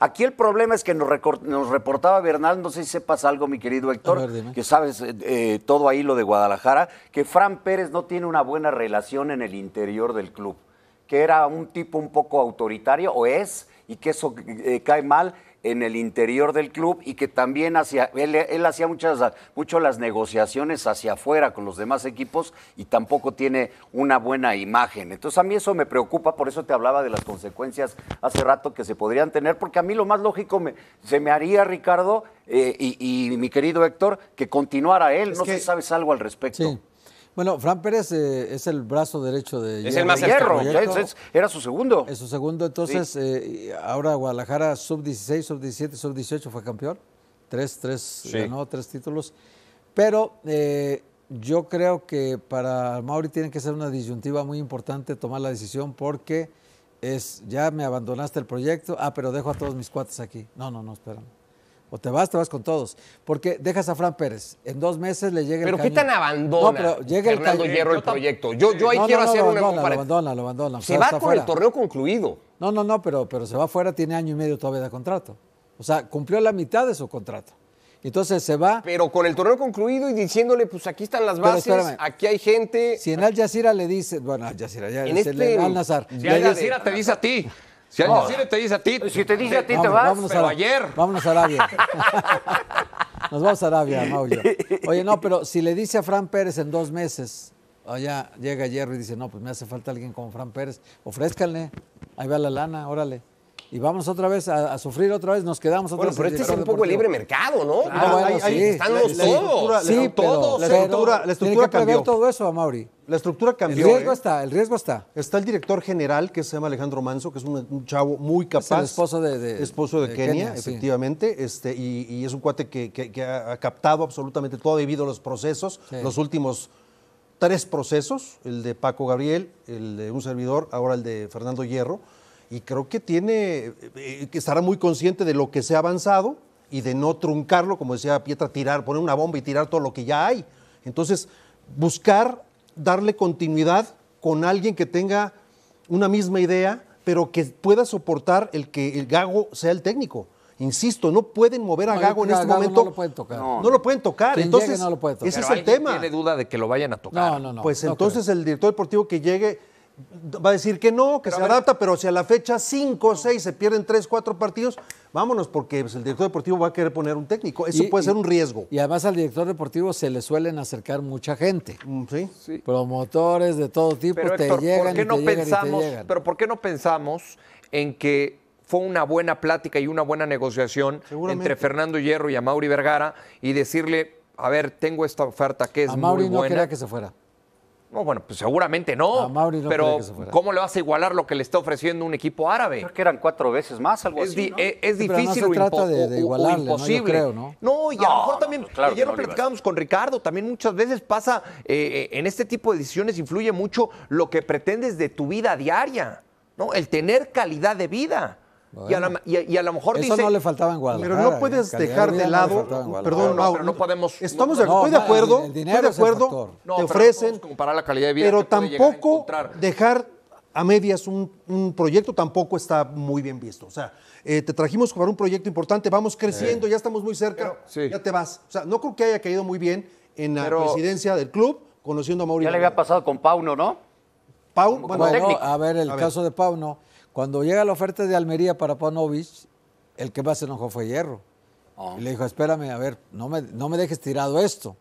Aquí el problema es que nos, nos reportaba Bernal, no sé si sepas algo, mi querido Héctor, que sabes eh, eh, todo ahí lo de Guadalajara, que Fran Pérez no tiene una buena relación en el interior del club, que era un tipo un poco autoritario, o es, y que eso eh, cae mal en el interior del club y que también hacía, él, hacía muchas, mucho las negociaciones hacia afuera con los demás equipos y tampoco tiene una buena imagen. Entonces a mí eso me preocupa, por eso te hablaba de las consecuencias hace rato que se podrían tener, porque a mí lo más lógico me, se me haría, Ricardo, eh, y, mi querido Héctor, que continuara él. no sé si sabes algo al respecto. Bueno, Fran Pérez eh, es el brazo derecho de Es el más hierro, era su segundo. Es su segundo, entonces eh, ahora Guadalajara sub-16, sub-17, sub-18 fue campeón. Tres, tres, ganó tres títulos. Pero eh, yo creo que para Mauri tiene que ser una disyuntiva muy importante tomar la decisión porque es, ya me abandonaste el proyecto, ah, pero dejo a todos mis cuates aquí. No, no, no, espérame. O te vas, te vas con todos. Porque dejas a Fran Pérez. En dos meses le llega ¿Pero el qué tan abandona no, pero llega Fernando el Hierro el proyecto? Yo, yo ahí quiero hacer una comparación. Lo abandona, lo abandona. Se va con el torneo concluido. No, no, no, pero, pero se va fuera, tiene año y medio todavía de contrato. O sea, cumplió la mitad de su contrato. Entonces se va. Pero con el torneo concluido y diciéndole, pues aquí están las bases, aquí hay gente. Si en Al Jazeera le dice, bueno, Al Jazeera, ya en este, Al Nazar. Si Al Jazeera te dice a ti. Si alguien te dice a ti. Si te dice a ti, te vas. Vámonos pero a, ayer. Vámonos a Arabia. Nos vamos a Arabia, Mauro. Oye, no, pero si le dice a Fran Pérez en dos meses, allá llega Hierro y dice, no, pues me hace falta alguien como Fran Pérez, ofrézcanle, ahí va la lana, órale y vamos otra vez a, sufrir otra vez, nos quedamos otra bueno, vez. pero este es un poco el libre mercado, ¿no? Ah, bueno, sí. Están los todos. Sí, todos. La estructura, la estructura cambió. todo eso a Mauri. La estructura cambió. El riesgo ¿eh? está, el riesgo está. Está el director general, que se llama Alejandro Manso, que es un, chavo muy capaz. Es el esposo de, esposo de, Kenia, efectivamente. Este, y, es un cuate que, ha captado absolutamente todo debido a los procesos, los últimos tres procesos, el de Paco Gabriel, el de un servidor, ahora el de Fernando Hierro y creo que tiene, eh, que estará muy consciente de lo que se ha avanzado y de no truncarlo, como decía Pietra, tirar, poner una bomba y tirar todo lo que ya hay. Entonces, buscar darle continuidad con alguien que tenga una misma idea, pero que pueda soportar el que el Gago sea el técnico. Insisto, no pueden mover a Gago en este momento. No lo pueden tocar. No, lo pueden tocar. entonces, no lo puede tocar. ese es el tema. tiene duda de que lo vayan a tocar. No, no, no. Pues entonces el director deportivo que llegue va a decir que no, que se adapta, pero si a la fecha 5 o 6 se pierden 3, 4 partidos, vámonos, porque pues, el director deportivo va a querer poner un técnico. Eso puede ser un riesgo. Y además al director deportivo se le suelen acercar mucha gente. Mm, sí. Promotores de todo tipo te llegan y no pensamos, llegan. Pero ¿por qué no pensamos en que fue una buena plática y una buena negociación entre Fernando Hierro y a Mauri Vergara y decirle, a ver, tengo esta oferta que es a Mauri no quería que se fuera. No, bueno, pues seguramente no. pero ¿cómo le vas a igualar lo que le está ofreciendo un equipo árabe? Creo que eran cuatro veses más, algo es así. Es, difícil no se trata de, igualarle, imposible. Creo, ¿no? no, y a lo mejor también, ayer lo platicábamos con Ricardo, también muchas veces pasa, eh, eh, en este tipo de decisiones influye mucho lo que pretendes de tu vida diaria, ¿no? El tener calidad de vida. Y, a lo mejor Eso no le faltaba en Guadalajara. Pero no puedes dejar de, lado. perdón, no, pero no podemos. Estamos de, estoy de acuerdo. estoy de acuerdo. te ofrecen. Comparar la calidad de vida. Pero tampoco dejar a medias un, proyecto tampoco está muy bien visto. O sea, eh, te trajimos para un proyecto importante, vamos creciendo, ya estamos muy cerca, ya te vas. O sea, no creo que haya caído muy bien en la presidencia del club, conociendo a Mauricio. Ya le había pasado con Pauno, ¿no? Pau, bueno, a ver, el caso de Pauno cuando llega la oferta de Almería para Paunovic, el que más se enojó fue Hierro. Ah. Y le dijo, espérame, a ver, no me, no me dejes tirado esto.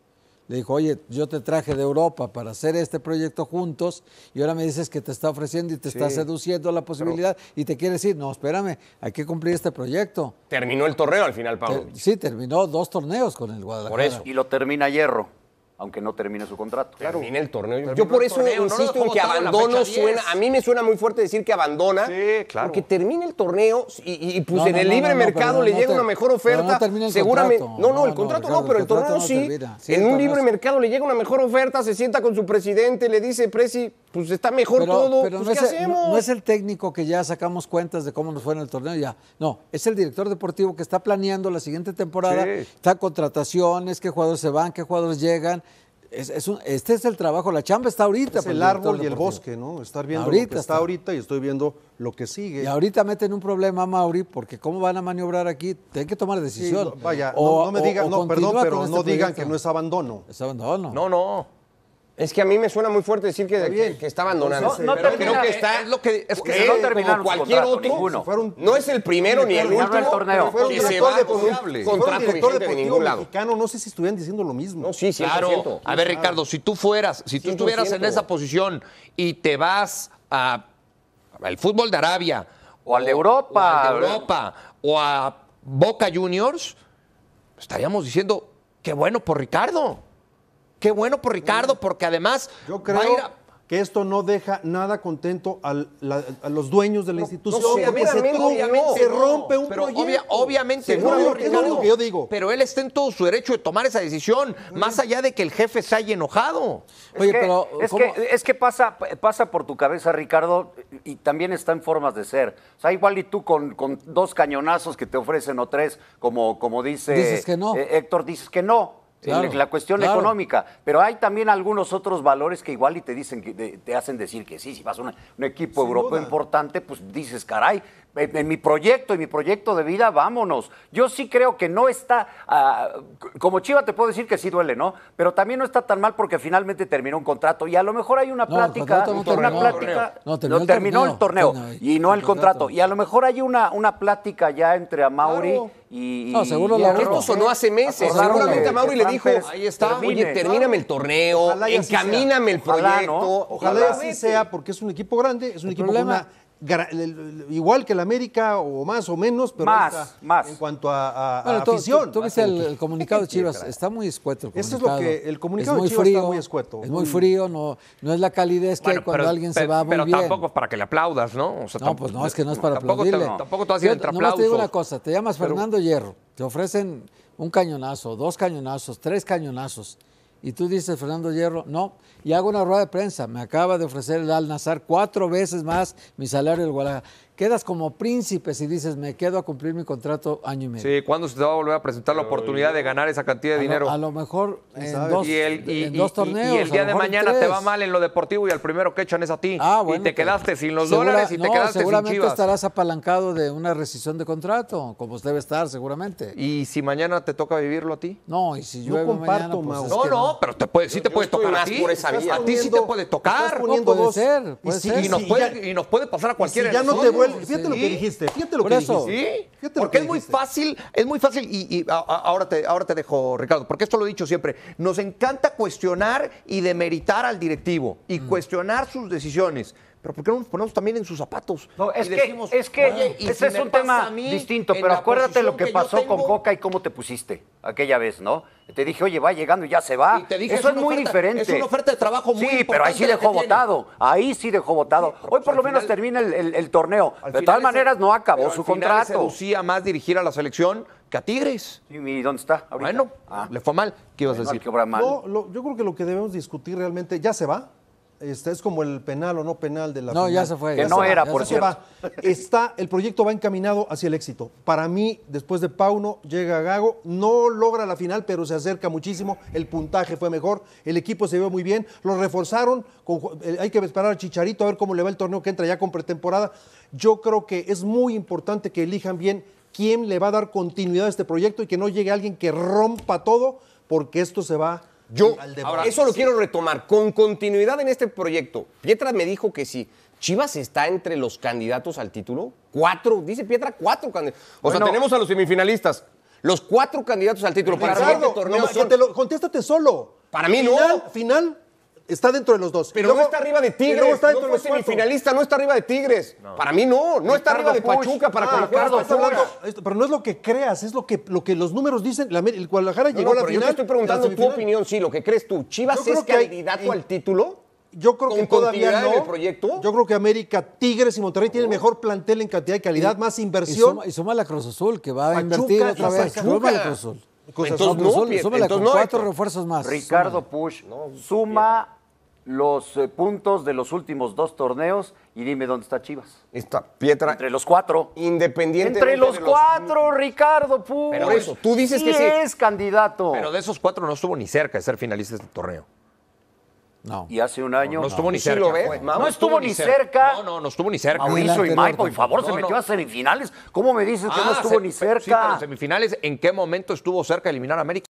Le dijo, oye, yo te traje de Europa para hacer este proyecto juntos y ahora me dices que te está ofreciendo y te está seduciendo la posibilidad y te quieres ir. No, espérame, hay que cumplir este proyecto. Terminó el torneo al final, Pablo. sí, terminó dos torneos con el Guadalajara. Por eso. Y lo termina Hierro aunque no termine su contrato. Claro. Termine el torneo. Yo por eso insisto en que abandono suena. A mí me suena muy fuerte decir que abandona. Sí, claro. Porque termine el torneo y, pues en el libre mercado le llega una mejor oferta. seguramente. no, no, el contrato no, pero el, torneo sí. En un libre mercado le llega una mejor oferta, se sienta con su presidente, le dice, Presi, pues está mejor todo. Pero pues, ¿qué hacemos? No es el técnico que ya sacamos cuentas de cómo nos fue en el torneo ya. No, es el director deportivo que está planeando la siguiente temporada. Está contrataciones, qué jugadores se van, qué jugadores llegan este es el trabajo, la chamba está ahorita. Es el árbol y el bosque, ¿no? Estar viendo ahorita lo que está, ahorita y estoy viendo lo que sigue. Y ahorita meten un problema, Mauri, porque ¿cómo van a maniobrar aquí? Tienen que tomar decisión. vaya, no, me digan, no, perdón, pero no este digan que no es abandono. Es abandono. No, no. Es que a mí me suena muy fuerte decir que, que, está abandonando. No, no creo que está. Es lo que, es que no terminaron cualquier otro. no es el primero ni el último. torneo. Que se va con un contrato vigente de ningún lado. Mexicano, no sé si estuvieran diciendo lo mismo. No, sí, Claro. A ver, Ricardo, si tú fueras, si tú estuvieras en esa posición y te vas a al fútbol de Arabia o al de Europa, o al de Europa o a Boca Juniors, estaríamos diciendo qué bueno por Ricardo. Qué bueno por Ricardo, porque además yo creo que esto no deja nada contento a los dueños de la institución. No, porque se, obviamente, se rompe un pero proyecto. obviamente no, es lo que yo digo. Pero él está en todo su derecho de tomar esa decisión, más allá de que el jefe se haya enojado. Oye, pero es que, es que pasa, pasa por tu cabeza, Ricardo, y también está en formas de ser. O sea, igual y tú con, con dos cañonazos que te ofrecen o tres, como, como dice dices que no. Eh, Héctor, dices que no la cuestión económica. Pero hay también algunos otros valores que igual y te dicen que te, hacen decir que sí, si vas a un equipo europeo importante, pues dices, caray, en, mi proyecto, en mi proyecto de vida, vámonos. Yo sí creo que no está, ah, como Chiva te puedo decir que sí duele, ¿no? Pero también no está tan mal porque finalmente terminó un contrato y a lo mejor hay una plática, no, una plática, no, terminó, el torneo, y no el contrato. Y a lo mejor hay una, una plática ya entre a Mauri y, No, seguro la Esto no hace meses. Seguramente a Mauri le dijo, ahí está, oye, termíname el torneo, encamíname el proyecto. Ojalá, así sea, porque es un equipo grande, es un equipo con una igual que el América o más o menos, pero más, más. en cuanto a, a, afición. Tú, el, comunicado de Chivas, está muy escueto. Eso es lo que el comunicado de Chivas está muy escueto. Es muy frío, no, no es la calidez que hay cuando alguien se va muy pero bien. Pero tampoco es para que le aplaudas, ¿no? no, pues no, es que no es para aplaudirle. tampoco te vas a ir entre te digo una cosa, te llamas Fernando Hierro, te ofrecen un cañonazo, dos cañonazos, tres cañonazos y tú dices, Fernando Hierro, no, y hago una rueda de prensa, me acaba de ofrecer el Al-Nazar cuatro veces más mi salario del Guadalajara quedas como príncipe si dices, me quedo a cumplir mi contrato año y medio. Sí, ¿cuándo se te va a volver a presentar la oportunidad de ganar esa cantidad de dinero? a lo mejor en dos, y torneos. Y el día de mañana te va mal en lo deportivo y al primero que echan es a ti. Ah, y te quedaste sin los dólares y te quedaste sin Seguramente estarás apalancado de una rescisión de contrato, como debe estar seguramente. ¿Y si mañana te toca vivirlo a ti? No, y si yo comparto, mañana, pues no, no, pero te puede, sí te puede tocar a ti. A ti sí te puede tocar. puede ser, puede ser. Y nos puede pasar a cualquiera. ya no te vuelve, fíjate lo que dijiste Fíjate lo que eso. Sí, porque es muy fácil, es muy fácil, y, ahora, te, ahora te dejo, Ricardo, porque esto lo he dicho siempre, nos encanta cuestionar y demeritar al directivo y mm. cuestionar sus decisiones. Pero ¿por qué no nos ponemos también en sus zapatos? No, es que, es que ese es un tema distinto, pero acuérdate lo que, pasó con Coca y cómo te pusiste aquella vez, ¿no? Te dije, oye, va llegando y ya se va. Eso es, muy diferente. Es una oferta de trabajo muy Sí, pero ahí sí dejó votado. Ahí sí dejó votado. Hoy por lo menos termina el, torneo. De todas maneras, no acabó su contrato. Se seducía más dirigir a la selección que a Tigres. ¿Y dónde está? Ahorita? Bueno, ah. le fue mal. ¿Qué ibas a decir? No, yo creo que lo que debemos discutir realmente, ya se va. Este, es como el penal o no penal de la No, ya se fue. Que no era, por cierto. Está, el proyecto va encaminado hacia el éxito. Para mí, después de Pauno, llega Gago, no logra la final, pero se acerca muchísimo. El puntaje fue mejor, el equipo se vio muy bien, lo reforzaron. Eh, hay que esperar a Chicharito a ver cómo le va el torneo que entra ya con pretemporada. Yo creo que es muy importante que elijan bien quién le va a dar continuidad a este proyecto y que no llegue alguien que rompa todo, porque esto se va yo, eso lo quiero retomar. Con continuidad en este proyecto, Pietra me dijo que si Chivas está entre los candidatos al título, cuatro, dice Pietra, cuatro candidatos. O sea, tenemos a los semifinalistas, los cuatro candidatos al título para el torneo. No, contéstate solo. Para mí no. Final, está dentro de los dos. Pero no está arriba de Tigres. No está dentro no de semifinalista, no está arriba de Tigres. Para mí no, no está arriba de Pachuca para ah, Pero no es lo que creas, es lo que, lo que los números dicen. el Guadalajara llegó a la final. Yo te estoy preguntando tu opinión, sí, lo que crees tú. ¿Chivas es candidato al título? Yo creo que todavía no. proyecto? Yo creo que América, Tigres y Monterrey tienen mejor plantel en cantidad y calidad, más inversión. Y suma, la Cruz Azul, que va a invertir otra vez. Suma la Cruz Azul. Entonces, no, con cuatro refuerzos más. Ricardo Push, suma los eh, puntos de los últimos dos torneos y dime dónde está Chivas. Está Pietra. Entre los cuatro. Independiente. Entre los, cuatro, Ricardo Puch. Pero eso, tú dices que sí. es candidato. Pero de esos cuatro no estuvo ni cerca de ser finalista de este torneo. No. Y hace un año. No, estuvo ni cerca. no, estuvo ni cerca. No, no, no estuvo ni cerca. Mauricio y Mike, por favor, se metió a semifinales. ¿Cómo me dices que no ah, estuvo ni cerca? Sí, pero semifinales, ¿en qué momento estuvo cerca de eliminar a América?